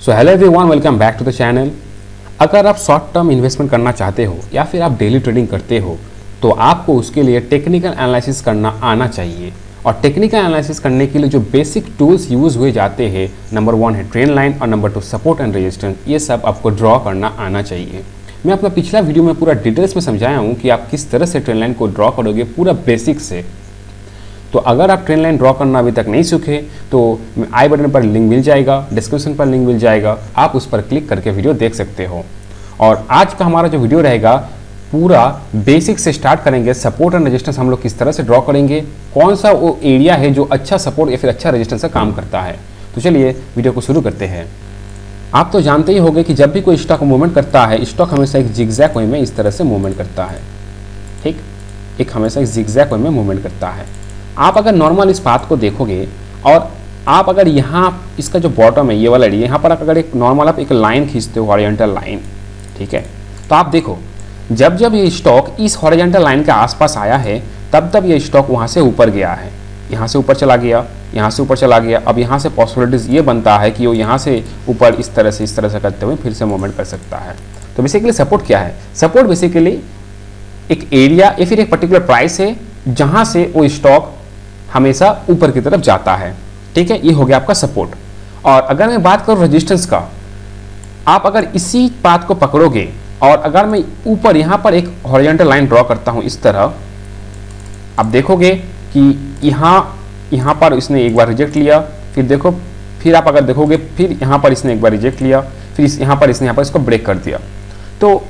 So hello everyone welcome back to the channel अगर आप short term investment करना चाहते हो, या फिर आप डेली ट्रेडिंग करते हो तो आपको उसके लिए टेक्निकल एनालिसिस करना आना चाहिए। और टेक्निकल एनालिसिस करने के लिए जो बेसिक टूल्स यूज़ हुए जाते हैं नंबर वन है ट्रेन लाइन और number two support and resistance ये सब आपको ड्रॉ करना आना चाहिए। मैं अपना पिछला वीडियो में पूरा डिटेल्स में समझाया हूँ कि आप किस तरह से ट्रेन लाइन को ड्रॉ करोगे, पूरा बेसिक से। तो अगर आप ट्रेन लाइन ड्रॉ करना अभी तक नहीं सीखे तो आई बटन पर लिंक मिल जाएगा डिस्क्रिप्शन पर लिंक मिल जाएगा, आप उस पर क्लिक करके वीडियो देख सकते हो। और आज का हमारा जो वीडियो रहेगा, पूरा बेसिक से स्टार्ट करेंगे सपोर्ट एंड रेजिस्टेंस हम लोग किस तरह से ड्रॉ करेंगे, कौन सा वो एरिया है जो अच्छा सपोर्ट या फिर अच्छा रेजिस्टेंस का काम करता है। तो चलिए वीडियो को शुरू करते हैं। आप तो जानते ही होंगे कि जब भी कोई स्टॉक मूवमेंट करता है स्टॉक हमेशा एक जिग्जैक वे में इस तरह से मूवमेंट करता है। ठीक? एक हमेशा एक जिग्जैक वे में मूवमेंट करता है। आप अगर नॉर्मल इस बात को देखोगे, और आप अगर यहाँ इसका जो बॉटम है, ये वाला एरिया यहाँ पर अगर एक नॉर्मल आप एक लाइन खींचते हो हॉरिजेंटल लाइन ठीक है? तो आप देखो, जब जब ये स्टॉक इस हॉरिजेंटल लाइन के आसपास आया है, तब तब ये स्टॉक वहाँ से ऊपर गया है। यहाँ से ऊपर चला गया, यहाँ से ऊपर चला गया। अब यहाँ से पॉसिबिलिटीज़ ये बनता है कि वो यहाँ से ऊपर इस तरह से, इस तरह से करते हुए फिर से मूवमेंट कर सकता है। तो बेसिकली सपोर्ट क्या है? सपोर्ट बेसिकली एक एरिया या फिर एक पर्टिकुलर प्राइस है, जहाँ से वो स्टॉक हमेशा ऊपर की तरफ़ जाता है। ठीक है? ये हो गया आपका सपोर्ट और अगर मैं बात करूँ रजिस्टेंस का, आप अगर इसी बात को पकड़ोगे और अगर मैं ऊपर, यहाँ पर एक हॉरिजेंटल लाइन ड्रॉ करता हूँ इस तरह, आप देखोगे कि यहाँ यहाँ पर इसने एक बार रिजेक्ट लिया, फिर देखो, फिर आप अगर देखोगे, फिर यहाँ पर इसने एक बार रिजेक्ट लिया, फिर इस, यहाँ पर इसने, यहाँ पर इसको ब्रेक कर दिया। तो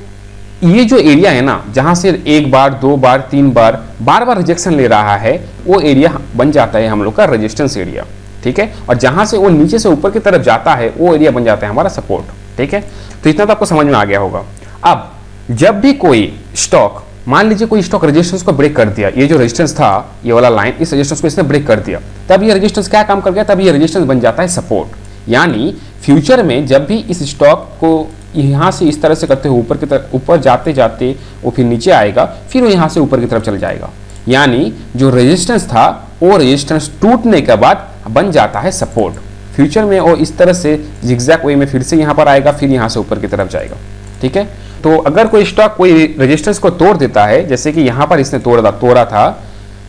ये जो एरिया है ना, जहाँ से एक बार, दो बार, तीन बार बार बार रिजेक्शन ले रहा है, वो एरिया बन जाता है हम लोग का रजिस्टेंस एरिया ठीक है? और जहाँ से वो नीचे से ऊपर की तरफ़ जाता है, वो एरिया बन जाता है हमारा सपोर्ट ठीक है? तो इतना तो आपको समझ में आ गया होगा। अब, जब भी कोई स्टॉक मान लीजिए कोई स्टॉक रेजिस्टेंस को ब्रेक कर दिया, ये जो रेजिस्टेंस था, ये वाला लाइन इस रेजिस्टेंस को इसने ब्रेक कर दिया, तब ये रेजिस्टेंस क्या काम कर गया? तब ये रेजिस्टेंस बन जाता है सपोर्ट यानी फ्यूचर में जब भी इस स्टॉक को यहाँ से इस तरह से करते हुए ऊपर की तरफ़, ऊपर जाते जाते वो फिर नीचे आएगा, फिर वो यहाँ से ऊपर की तरफ़ चल जाएगा। यानी जो रेजिस्टेंस था, वो रेजिस्टेंस टूटने के बाद बन जाता है सपोर्ट फ्यूचर में वो इस तरह से जिग्जैक वे में फिर से यहाँ पर आएगा, फिर यहाँ से ऊपर की तरफ़ जाएगा। ठीक है? तो अगर कोई स्टॉक कोई रेजिस्टेंस को तोड़ देता है, जैसे कि यहाँ पर इसने तोड़ा तोड़ा था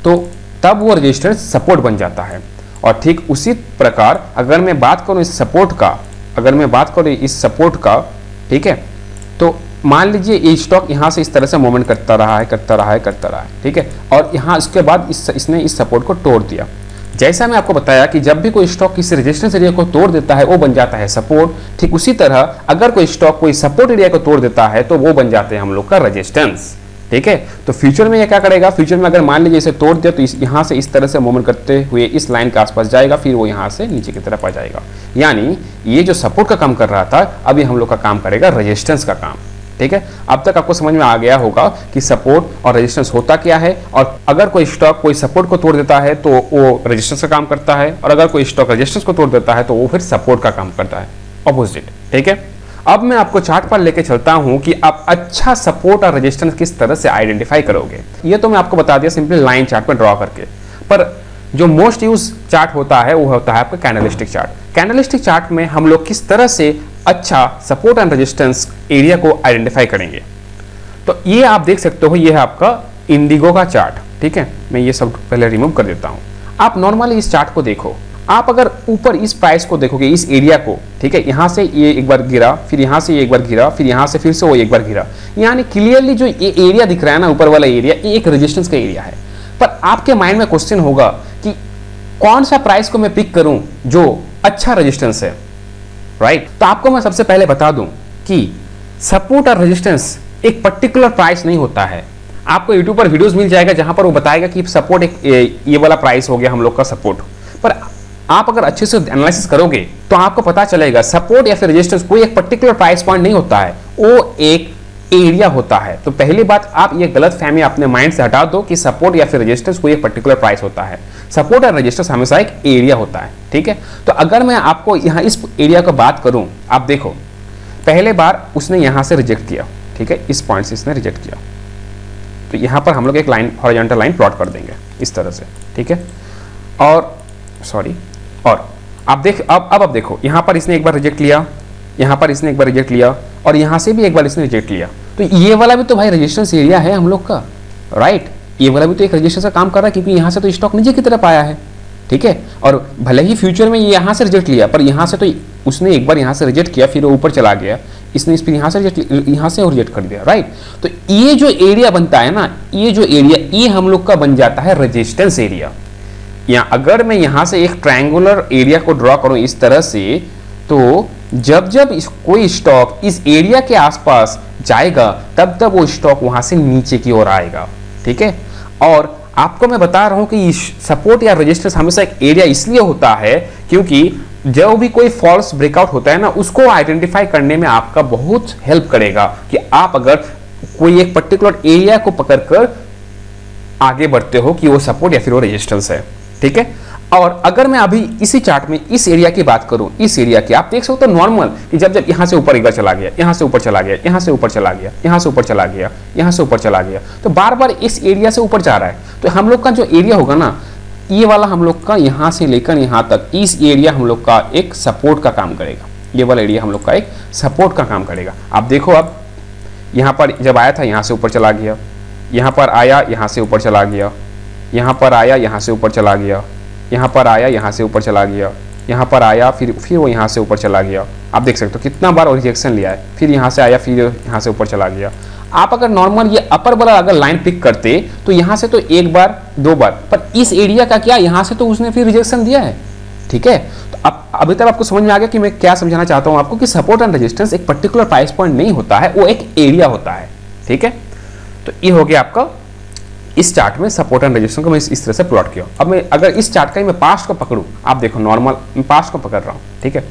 तो तब वो रेजिस्टेंस सपोर्ट बन जाता है। और ठीक उसी प्रकार, अगर मैं बात करूँ इस सपोर्ट का, अगर मैं बात करूँ इस सपोर्ट का ठीक है? तो मान लीजिए ये स्टॉक यहाँ से इस तरह से मूवमेंट करता रहा है, करता रहा है, करता रहा है, ठीक है? और यहाँ इसके बाद इस, इसने इस सपोर्ट को तोड़ दिया। जैसा मैं आपको बताया कि जब भी कोई स्टॉक किसी रेजिस्टेंस एरिया को तोड़ देता है, वो बन जाता है सपोर्ट ठीक उसी तरह अगर कोई स्टॉक कोई सपोर्ट एरिया को तोड़ देता है तो वो बन जाते हैं हम लोग का रेजिस्टेंस ठीक है? तो फ्यूचर में ये क्या करेगा? फ्यूचर में अगर मान लीजिए इसे तोड़ दिया तो इस, यहाँ से इस तरह से मूवमेंट करते हुए इस लाइन के आसपास जाएगा, फिर वो यहाँ से नीचे की तरफ़ आ जाएगा। यानी ये जो सपोर्ट का काम कर रहा था अभी हम लोग का काम करेगा रजिस्टेंस का काम। ठीक है? अब तक आपको समझ में आ गया होगा कि सपोर्ट और रेजिस्टेंस होता क्या है, और अगर कोई स्टॉक कोई सपोर्ट को तोड़ देता है तो वो रेजिस्टेंस का काम करता है, और अगर कोई स्टॉक रेजिस्टेंस को तोड़ देता है तो वो फिर सपोर्ट का काम करता है। अपोजिट ठीक है? अब मैं आपको चार्ट पर लेके चलता हूँ कि आप अच्छा सपोर्ट और रेजिस्टेंस किस तरह से आइडेंटिफाई करोगे। ये तो मैं आपको बता दिया सिंपली लाइन चार्ट में ड्रॉ करके। पर जो मोस्ट यूज़ चार्ट होता है, वो होता है आपका कैनलिस्टिक चार्ट कैनलिस्टिक चार्ट में हम लोग किस तरह से अच्छा सपोर्ट एंड रेजिस्टेंस एरिया को आइडेंटिफाई करेंगे। तो ये आप देख सकते हो, ये है आपका इंडिगो का चार्ट ठीक है? मैं ये सब पहले रिमूव कर देता हूँ। आप नॉर्मली इस चार्ट को देखो। आप अगर ऊपर इस प्राइस को देखोगे, इस एरिया को, ठीक है, यहाँ से ये एक बार गिरा, फिर यहाँ से ये एक बार गिरा, फिर यहाँ से फिर से वो एक बार गिरा। यानी क्लियरली जो ये एरिया दिख रहा है ना, ऊपर वाला एरिया ये एक रेजिस्टेंस का एरिया है। पर आपके माइंड में क्वेश्चन होगा कि कौन सा प्राइस को मैं पिक करूँ जो अच्छा रेजिस्टेंस है राइट तो आपको मैं सबसे पहले बता दूँ कि सपोर्ट और रेजिस्टेंस एक पर्टिकुलर प्राइस नहीं होता है। आपको यूट्यूब पर वीडियोस मिल जाएगा जहाँ पर वो बताएगा कि सपोर्ट एक, ये वाला प्राइस हो गया हम लोग का सपोर्ट पर आप अगर अच्छे से एनालिसिस करोगे तो आपको पता चलेगा सपोर्ट या फिर रेजिस्टेंस कोई एक पर्टिकुलर प्राइस पॉइंट नहीं होता है। वो एक एरिया होता है। तो पहली बात, आप ये गलत फहमी अपने माइंड से हटा दो कि सपोर्ट या फिर रेजिस्टेंस कोई एक पर्टिकुलर प्राइस होता है। सपोर्ट और रेजिस्टेंस हमेशा एक एरिया होता है, ठीक है? तो अगर मैं आपको यहाँ इस एरिया को बात करूँ, आप देखो, पहले बार उसने यहाँ से रिजेक्ट किया, ठीक है? इस पॉइंट से इसने रिजेक्ट किया। तो यहाँ पर हम लोग एक लाइन हॉरिजॉन्टल लाइन प्लॉट कर देंगे, इस तरह से, ठीक है? और सॉरी और आप देख, अब अब अब देखो, यहाँ पर इसने एक बार रिजेक्ट लिया, यहाँ पर इसने एक बार रिजेक्ट लिया, और यहाँ से भी एक बार इसने रिजेक्ट लिया। तो ये वाला भी तो भाई रजिस्टेंस एरिया है हम लोग का राइट ये वाला भी तो एक रजिस्टेंस का काम कर रहा है, क्योंकि यहाँ से तो स्टॉक नीचे की तरफ़ आया है, ठीक है? और भले ही फ्यूचर में ये यहाँ से रिजेक्ट लिया, पर यहाँ से तो उसने एक बार यहाँ से रिजेक्ट किया, फिर वो ऊपर चला गया, इसने इस पर यहाँ से रिजेक्ट यहाँ से रिजेक्ट कर दिया राइट तो ये जो एरिया बनता है ना, ये जो एरिया ये हम लोग का बन जाता है रजिस्टेंस एरिया या अगर मैं यहाँ से एक ट्रायंगुलर एरिया को ड्रॉ करूँ इस तरह से तो जब जब इस कोई स्टॉक इस एरिया के आसपास जाएगा, तब तब वो स्टॉक वहाँ से नीचे की ओर आएगा, ठीक है? और आपको मैं बता रहा हूँ कि सपोर्ट या रजिस्टेंस हमेशा एक एरिया इसलिए होता है क्योंकि जब भी कोई फॉल्स ब्रेकआउट होता है ना, उसको आइडेंटिफाई करने में आपका बहुत हेल्प करेगा कि आप अगर कोई एक पर्टिकुलर एरिया को पकड़कर आगे बढ़ते हो कि वो सपोर्ट या फिर वो रेजिस्टेंस है। ठीक है? और अगर मैं अभी इसी चार्ट में, इस एरिया की बात करूँ, इस एरिया की, आप देख सकते हो तो नॉर्मल कि जब जब यहाँ से ऊपर एक बार चला गया, यहाँ से ऊपर चला गया, यहाँ से ऊपर चला गया, यहाँ से ऊपर चला गया, यहाँ से ऊपर चला गया तो बार बार इस एरिया से ऊपर जा रहा है। तो हम लोग का जो एरिया होगा ना, ये वाला हम लोग का यहाँ से लेकर यहाँ तक, इस एरिया हम लोग का एक सपोर्ट का काम करेगा। ये वाला एरिया हम लोग का एक सपोर्ट का काम करेगा। आप देखो अब, यहाँ पर जब आया था, यहाँ से ऊपर चला गया, यहाँ पर आया, यहाँ से ऊपर चला गया यहाँ पर आया, यहाँ से ऊपर चला गया। यहाँ पर आया, यहाँ से ऊपर चला गया। यहाँ पर आया, फिर फिर वो यहाँ से ऊपर चला गया। आप देख सकते हो कितना बार रिजेक्शन लिया है। फिर यहाँ से आया, फिर यहाँ से ऊपर चला गया। आप अगर नॉर्मल ये अपर वाला अगर लाइन पिक करते तो यहाँ से तो एक बार, दो बार, पर इस एरिया का क्या, यहाँ से तो उसने फिर रिजेक्शन दिया है। ठीक है? तो अब, अभी तक आपको समझ में आ गया कि मैं क्या समझाना चाहता हूँ आपको कि सपोर्ट एंड रेजिस्टेंस एक पर्टिकुलर प्राइस पॉइंट नहीं होता है, वो एक एरिया होता है। ठीक है? तो ये हो गया आपका इस चार्ट में सपोर्ट एंड रेजिस्टेंस को मैं इस, तरह से प्लॉट किया। अब मैं अगर इस चार्ट का ही मैं पास्ट को पकड़ू आप देखो नॉर्मल पास्ट को पकड़ रहा हूँ ठीक है?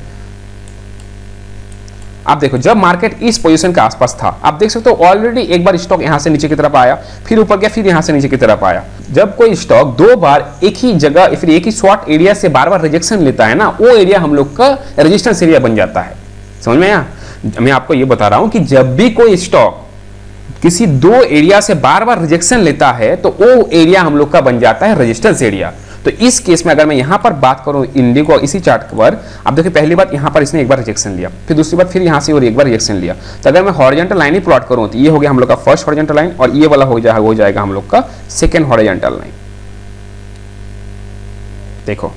आप देखो जब मार्केट इस पोजीशन के आसपास था आप देख सकते हो ऑलरेडी एक बार स्टॉक यहाँ से नीचे की तरफ़ आया फिर ऊपर गया फिर यहाँ से नीचे की तरफ़ आया। जब कोई स्टॉक दो बार एक ही जगह फिर एक ही शॉर्ट एरिया से बार बार रिजेक्शन लेता है ना वो एरिया हम लोग का रेजिस्टेंस एरिया बन जाता है। समझ में आया? मैं आपको ये बता रहा हूँ कि जब भी कोई स्टॉक किसी दो एरिया से बार बार रिजेक्शन लेता है तो वो एरिया हम लोग का बन जाता है रेजिस्टेंस एरिया तो इस केस में अगर मैं यहाँ पर बात करूँ इंडिको इसी चार्ट पर आप देखिए पहली बार यहाँ पर इसने एक बार रिजेक्शन लिया, फिर दूसरी बार फिर यहाँ से और एक बार रिजेक्शन लिया। तो अगर मैं हॉरिजेंटल लाइन ही प्लॉट करूँ तो ये हो गया हम लोग का फ़र्स्ट हॉरिजेंटल लाइन और ये वाला हो जाएगा हो जाएगा हम लोग का सेकेंड हॉरिजेंटल लाइन देखो,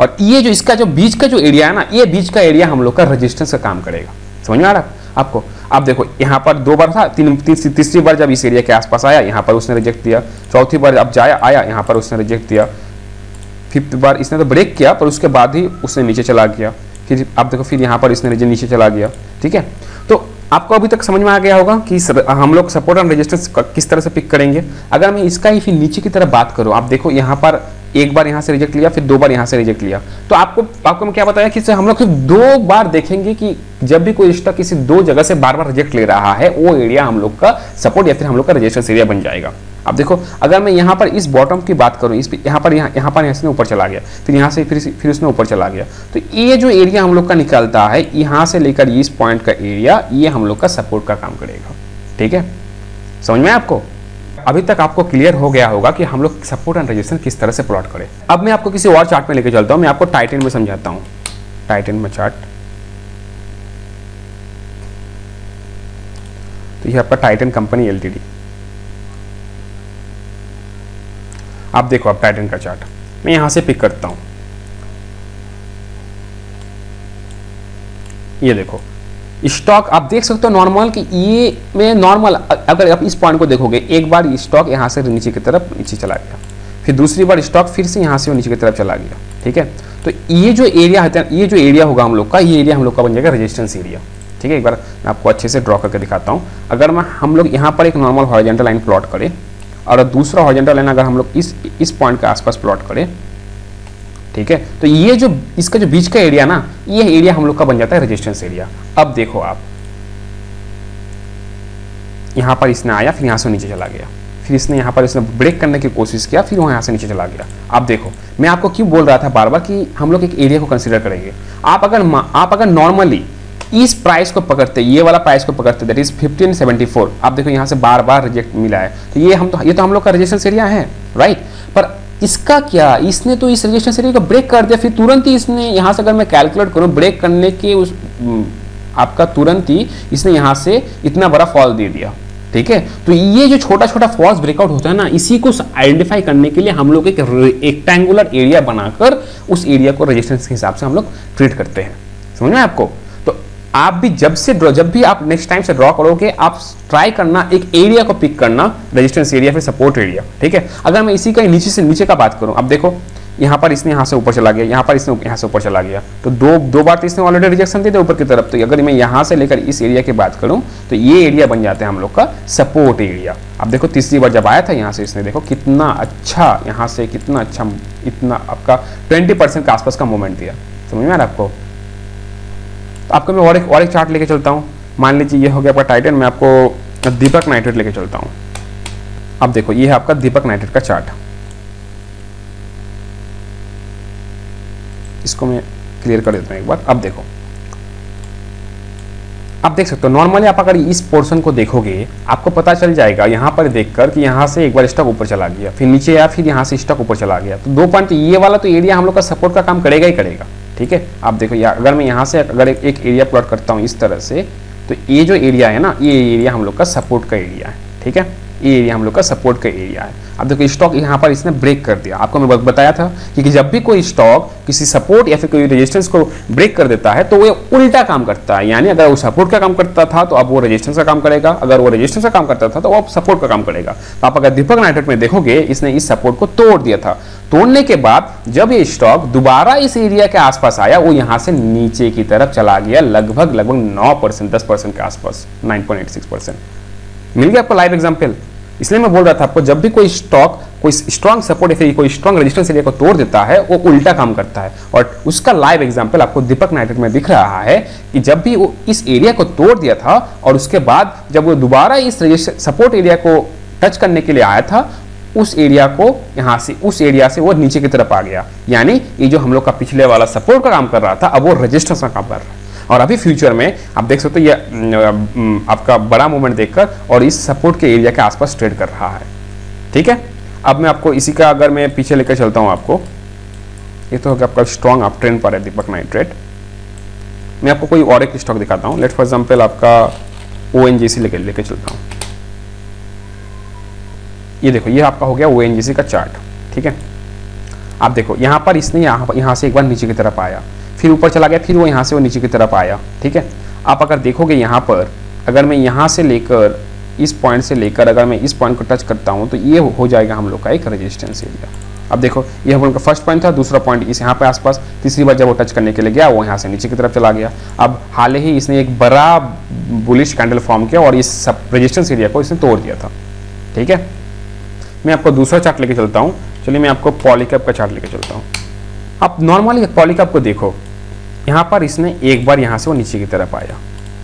और ये जो इसका जो बीच का जो एरिया है ना, ये बीच का एरिया हम लोग का रजिस्टेंस का काम करेगा। समझ में आ रहा आपको? अब देखो, यहाँ पर दो बार था, तीन तीसरी तीसरी बार जब इस एरिया के आसपास आया, यहाँ पर उसने रिजेक्ट दिया। चौथी बार अब जाया, आया, यहाँ पर उसने रिजेक्ट दिया। फिफ्थ बार इसने तो ब्रेक किया, पर उसके बाद ही उसने नीचे चला गया। फिर आप देखो, फिर यहाँ पर इसने नीचे चला गया, ठीक है? तो आपको अभी तक समझ में आ गया होगा कि हम लोग सपोर्ट एंड रेजिस्टेंस किस तरह से पिक करेंगे। अगर मैं इसका ही फिर नीचे की तरफ़ बात करूँ, आप देखो, यहाँ पर एक बार यहाँ से रिजेक्ट लिया, फिर दो बार यहाँ से रिजेक्ट लिया। तो आपको आपको मैं क्या बताया कि हम लोग सिर्फ़ दो बार देखेंगे कि जब भी कोई स्टॉक किसी दो जगह से बार बार रिजेक्ट ले रहा है, वो एरिया हम लोग का सपोर्ट या फिर हम लोग का रजिस्टेंस एरिया बन जाएगा। अब देखो, अगर मैं यहाँ पर इस बॉटम की बात करूँ, इस यहाँ पर, यहाँ यहाँ पर इसने ऊपर चला गया, फिर यहाँ से फिर फिर उसने ऊपर चला गया तो ये जो एरिया हम लोग का निकलता है, यहाँ से लेकर इस पॉइंट का एरिया ये हम लोग का सपोर्ट का काम करेगा। ठीक है? समझ में आपको? अभी तक आपको क्लियर हो गया होगा कि हम लोग सपोर्ट एंड रजिस्टेंस किस तरह से प्लॉट करें। अब मैं आपको किसी और चार्ट में लेके चलता हूँ, मैं आपको टाइटन में समझाता हूँ। टाइटन में चार्ट तो ये आपका टाइटन कंपनी एलटीडी आप देखो, आप टाइटन का चार्ट मैं यहाँ से पिक करता हूँ। ये देखो स्टॉक, आप देख सकते हो नॉर्मल कि ये में नॉर्मल अगर आप इस पॉइंट को देखोगे, एक बार स्टॉक यहाँ से नीचे की तरफ़ नीचे चला गया। फिर दूसरी बार स्टॉक फिर से यहाँ से नीचे की तरफ़ चला गया, ठीक है? तो ये जो एरिया है, ये जो एरिया होगा हम लोग का, ये एरिया हम लोग का बन जाएगा रजिस्टेंस एरिया ठीक है? एक बार मैं आपको अच्छे से ड्रॉ करके दिखाता हूँ। अगर मैं, हम लोग यहाँ पर एक नॉर्मल हॉरिजेंटल लाइन प्लॉट करें, और दूसरा हॉरिजेंटल लाइन अगर हम लोग इस इस पॉइंट के आसपास प्लॉट करें ठीक है? तो ये जो, इसका जो बीच का एरिया ना, ये एरिया हम लोग का बन जाता है रेजिस्टेंस एरिया अब देखो आप। यहाँ पर इसने आया, फिर यहाँ से नीचे चला गया। फिर इसने यहाँ पर इसने ब्रेक करने की कोशिश किया, फिर वो यहाँ से नीचे चला गया। अब देखो, मैं आपको क्यों बोल रहा था बार बार कि हम लोग एक एरिया को कंसिडर करेंगे? आप अगर आप अगर नॉर्मली इस प्राइस को पकड़ते, ये वाला प्राइस को पकड़ते दैट इज़ 1574 आप देखो यहाँ से बार बार रिजेक्ट मिला है। तो ये हम तो ये तो हम लोग का रेजिस्टेंस एरिया है राइट पर इसका क्या? इसने तो इस रजिस्टर एरिया को ब्रेक कर दिया, फिर तुरंत ही इसने यहाँ से अगर मैं कैलकुलेट करूँ ब्रेक करने के उस आपका तुरंत ही इसने यहाँ से इतना बड़ा फॉल दे दिया, ठीक है? तो ये जो छोटा छोटा फॉल्स ब्रेकआउट होता है ना, इसी को आइडेंटिफाई करने के लिए हम लोग एक रेक्टेंगुलर एरिया बनाकर उस एरिया को रेजिस्टेंस के हिसाब से हम लोग ट्रीट करते हैं। समझ में आपको? आप भी जब से ड्रॉ जब भी आप नेक्स्ट टाइम से ड्रॉ करोगे, आप ट्राई करना, एक एरिया को पिक करना रेजिस्टेंस एरिया फिर सपोर्ट एरिया ठीक है? अगर मैं इसी का नीचे से नीचे का बात करूँ, अब देखो, यहाँ पर इसने यहाँ से ऊपर चला गया, यहाँ पर इसने यहाँ से ऊपर चला गया तो दो दो बार तो इसने ऑलरेडी रिजेक्शन दे दिया ऊपर की तरफ़ तो अगर मैं यहाँ से लेकर इस एरिया की बात करूँ तो ये एरिया बन जाता है हम लोग का सपोर्ट एरिया अब देखो, तीसरी बार जब आया था, यहाँ से इसने देखो, कितना अच्छा यहाँ से कितना अच्छा इतना आपका ट्वेंटी परसेंट के आसपास का मूवमेंट दिया। समझ में आपको? आपको मैं और एक और एक चार्ट लेके चलता हूँ। मान लीजिए ये हो गया आपका टाइटन मैं आपको दीपक नाइट्रेट लेके चलता हूँ। अब देखो, ये है आपका दीपक नाइट्रेट का चार्ट इसको मैं क्लियर कर देता हूँ एक बार। अब देखो। आप देख सकते हो नॉर्मली आप अगर इस पोर्शन को देखोगे, आपको पता चल जाएगा यहाँ पर देखकर कि यहाँ से एक बार स्टॉक ऊपर चला गया, फिर नीचे या फिर यहाँ से स्टॉक ऊपर चला गया। तो दो पॉइंट ये वाला तो एरिया हम लोग का सपोर्ट का काम करेगा ही करेगा। ठीक है? आप देखो यार अगर मैं यहाँ से अगर एक, एक एरिया प्लॉट करता हूँ इस तरह से तो ये जो एरिया है ना ये एरिया हम लोग का सपोर्ट का एरिया है ठीक है? ये एरिया हम लोग का सपोर्ट का एरिया है। अब देखो स्टॉक यहाँ पर इसने ब्रेक कर दिया। आपको मैं बताया था कि, जब भी कोई स्टॉक किसी सपोर्ट या फिर कोई रेजिस्टेंस को ब्रेक कर देता है तो वो उल्टा काम करता है। यानी अगर वो सपोर्ट का काम करता था तो अब वो रेजिस्टेंस का काम करेगा। अगर वो रेजिस्टेंस का काम करता था तो वो सपोर्ट का काम करेगा। तो आप अगर दीपक नाइट्रेट में देखोगे इसने इस सपोर्ट को तोड़ दिया था। तोड़ने के बाद जब ये स्टॉक दोबारा इस एरिया के आसपास आया वो यहाँ से नीचे की तरफ़ चला गया लगभग लगभग नौ परसेंट के आसपास नाइन मिल गया आपको लाइव एग्ज़ाम्पल इसलिए मैं बोल रहा था आपको, जब भी कोई स्टॉक कोई स्ट्रॉन्ग सपोर्ट या फिर कोई स्ट्रॉन्ग रेजिस्टेंस एरिया को तोड़ देता है, वो उल्टा काम करता है। और उसका लाइव एग्जांपल आपको दीपक नाइट्रेट में दिख रहा है कि जब भी वो इस एरिया को तोड़ दिया था और उसके बाद जब वो दोबारा इस सपोर्ट एरिया को टच करने के लिए आया था, उस एरिया को, यहाँ से, उस एरिया से वो नीचे की तरफ़ आ गया। यानी ये जो हम लोग का पिछले वाला सपोर्ट का काम कर रहा था, अब वो रजिस्टेंस का काम कर रहा है। और अभी फ्यूचर में आप देख सकते हो ये आपका बड़ा मूवमेंट देखकर और इस सपोर्ट के एरिया के आसपास ट्रेड कर रहा है। ठीक है? अब मैं आपको इसी का अगर मैं पीछे लेकर चलता हूँ आपको, ये तो आपका स्ट्रॉन्ग अप ट्रेंड पर है दीपक नाइट्रेट मैं आपको कोई और एक स्टॉक दिखाता हूँ। लेट फॉर एग्ज़ाम्पल आपका ओ एन जी सी लेकर लेकर चलता हूँ। ये देखो, ये आपका हो गया ओ एन जी सी का चार्ट ठीक है? आप देखो, यहाँ पर इसने, यहाँ यहाँ से एक बार नीचे की तरफ़ आया। फिर ऊपर चला गया, फिर वो यहाँ से वो नीचे की तरफ़ आया, ठीक है? आप अगर देखोगे यहाँ पर, अगर मैं यहाँ से लेकर, इस पॉइंट से लेकर, अगर मैं इस पॉइंट को टच करता हूँ तो ये हो जाएगा हम लोग का एक रेजिस्टेंस एरिया अब देखो ये हम लोग का फ़र्स्ट पॉइंट था, दूसरा पॉइंट इस यहाँ पे आसपास, तीसरी बार जब वो टच करने के लिए गया, वो यहाँ से नीचे की तरफ़ चला गया। अब हाल ही इसने एक बड़ा बुलिश कैंडल फॉर्म किया और इस सब रेजिस्टेंस एरिया को इसने तोड़ दिया था, ठीक है? मैं आपको दूसरा चार्ट लेके चलता हूँ। चलिए मैं आपको पॉलीकैप का चार्ट लेके चलता हूँ। आप नॉर्मली पॉलीकैप को देखो। यहाँ पर इसने एक बार यहाँ से वो नीचे की तरफ़ आया,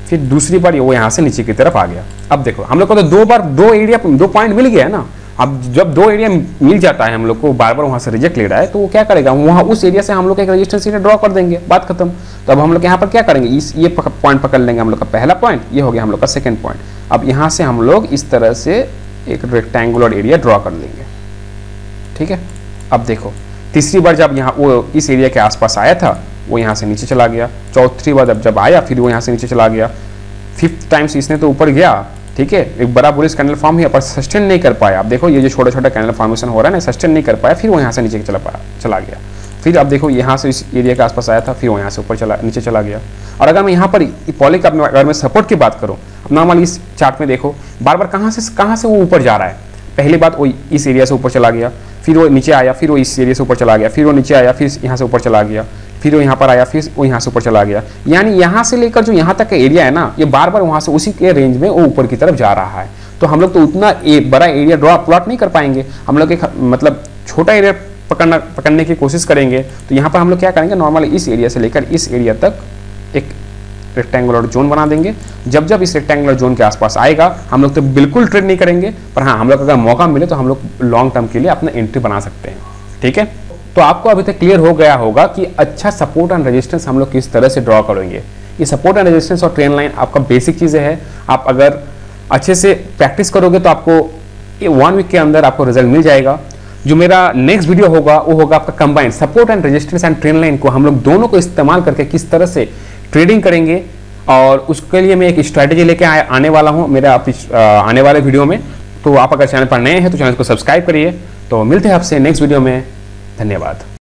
फिर दूसरी बार वो यहाँ से नीचे की तरफ़ आ गया। अब देखो, हम लोग को तो दो बार, दो एरिया दो पॉइंट मिल गया है ना? अब जब दो एरिया मिल जाता है हम लोग को बार बार वहाँ से रिजेक्ट ले रहा है तो वो क्या करेगा? वहाँ उस एरिया से हम लोग एक रजिस्टेंस एरिया ड्रॉ कर देंगे, बात खत्म। तो अब हम लोग यहाँ पर क्या करेंगे? इस, ये पॉइंट पकड़ लेंगे हम लोग का पहला पॉइंट ये हो गया हम लोग का सेकेंड पॉइंट अब यहाँ से हम लोग इस तरह से एक रेक्टेंगुलर एरिया ड्रॉ कर लेंगे। ठीक है? अब देखो, तीसरी बार जब यहाँ वो इस एरिया के आसपास आया था वो यहाँ से नीचे चला गया। चौथी बार जब जब आया, फिर वो यहाँ से नीचे चला गया। फिफ्थ टाइम्स इसने तो ऊपर गया, ठीक है? एक बड़ा बुलिस कैंडल फॉर्म हुआ पर सस्टेन नहीं कर पाया। अब देखो, ये जो छोटा छोटा कैंडल फॉर्मेशन हो रहा है ना सस्टेन नहीं कर पाया, फिर वो यहाँ से नीचे चला पाया चला गया। फिर आप देखो, यहाँ से इस एरिया के आसपास आया था, फिर वो यहाँ से ऊपर चला, नीचे चला गया। और अगर मैं यहाँ पर पॉलिक अगर मैं सपोर्ट की बात करूँ नॉर्मल इस चार्ट में देखो बार बार कहाँ से कहाँ से वो ऊपर जा रहा है? पहली बात वो इस एरिया से ऊपर चला गया, फिर वो नीचे आया, फिर वो इस एरिया से ऊपर चला गया, फिर वो नीचे आया, फिर यहाँ से ऊपर चला गया। फिर वो यहाँ पर आया, फिर वो यहाँ से ऊपर चला गया। यानी यहाँ से लेकर जो यहाँ तक का एरिया है ना, ये बार बार वहाँ से उसी के रेंज में वो ऊपर की तरफ़ जा रहा है। तो हम लोग तो उतना एक बड़ा एरिया ड्रॉ प्लॉट नहीं कर पाएँगे। हम लोग एक मतलब छोटा एरिया पकड़ना, पकड़ने की कोशिश करेंगे। तो यहाँ पर हम लोग क्या करेंगे नॉर्मल इस एरिया से लेकर इस एरिया तक एक रेक्टेंगुलर जोन बना देंगे। जब जब इस रेक्टेंगुलर जोन के आसपास आएगा, हम लोग तो बिल्कुल ट्रेड नहीं करेंगे। पर हाँ हम लोग अगर मौका मिले तो हम लोग लॉन्ग टर्म के लिए अपना एंट्री बना सकते हैं। ठीक है? तो आपको अभी तक क्लियर हो गया होगा कि अच्छा सपोर्ट एंड रेजिस्टेंस हम लोग किस तरह से ड्रॉ करेंगे। ये सपोर्ट एंड रेजिस्टेंस और ट्रेन लाइन आपका बेसिक चीज़ें है। आप अगर अच्छे से प्रैक्टिस करोगे तो आपको वन वीक के अंदर आपको रिज़ल्ट मिल जाएगा। जो मेरा नेक्स्ट वीडियो होगा, वो होगा आपका combined support and resistance and trend line को हम लोग दोनों को इस्तेमाल करके किस तरह से ट्रेडिंग करेंगे। और उसके लिए मैं एक स्ट्रैटेजी लेके आने वाला हूँ मेरे आप आने वाले वीडियो में। तो आप अगर चैनल पर नए हैं तो चैनल को सब्सक्राइब करिए। तो मिलते हैं आपसे नेक्स्ट वीडियो में। धन्यवाद।